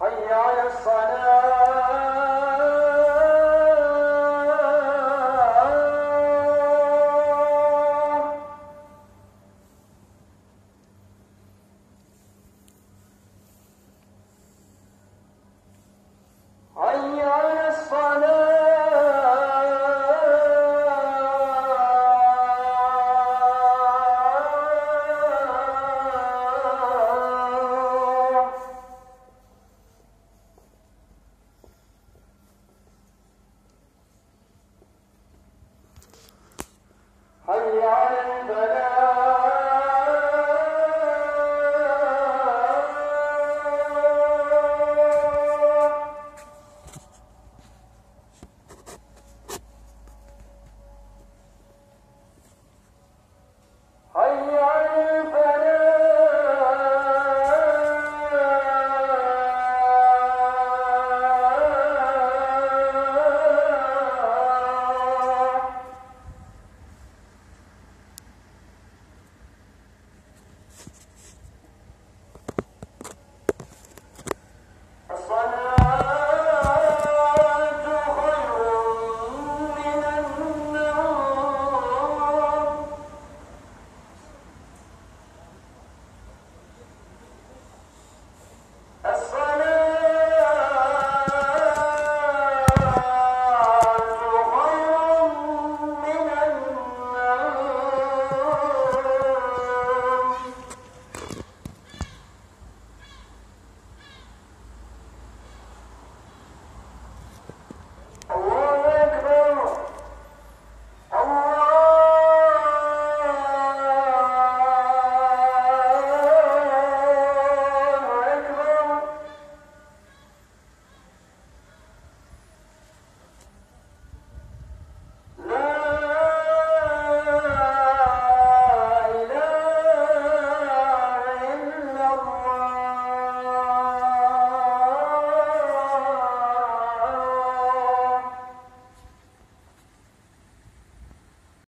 حي على الصلاة هيا على البلاء